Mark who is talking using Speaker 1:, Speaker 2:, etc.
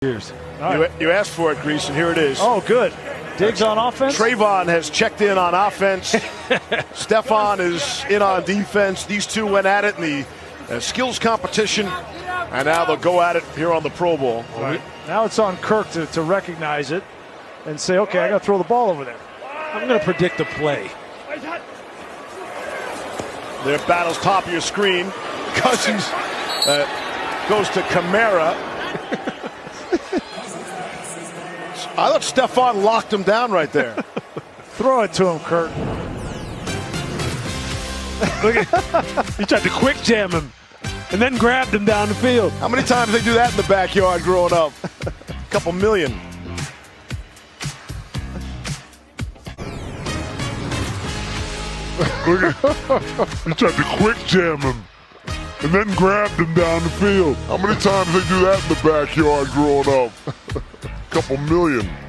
Speaker 1: years.
Speaker 2: You, you asked for it, Grease, and here it is.
Speaker 3: Oh, good. Diggs on offense.
Speaker 2: Trevon has checked in on offense. Stefon is in on defense. These two went at it in the uh, skills competition, and now they'll go at it here on the Pro Bowl.
Speaker 3: Right. Now it's on Kirk to, to recognize it and say, okay, I got to throw the ball over there.
Speaker 1: I'm going to predict a play.
Speaker 2: Their battles top of your screen. Cousins uh, goes to Kamara. I thought Stefon locked him down right there.
Speaker 3: Throw it to him, Kirk.
Speaker 1: Look at he tried to quick jam him and then grabbed him down the field.
Speaker 2: How many times they do that in the backyard growing up? A couple million.
Speaker 4: Look at, he tried to quick jam him and then grabbed him down the field. How many times they do that in the backyard growing up? Couple million.